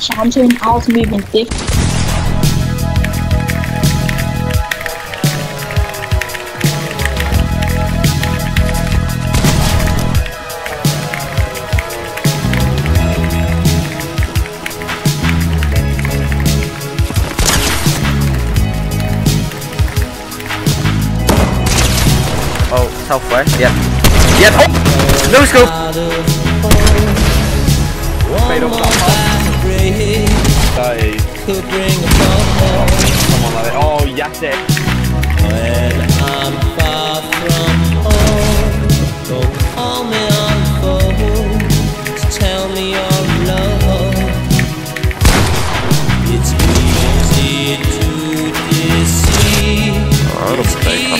So I'm doing all the movement different. Oh, southwest, yeah. Yep, oh! No scope! Fade off that That could bring Come on, love it. Oh, yes, it. When I'm far from home, call me on the phone to tell me your love. It's easy to deceive. Oh,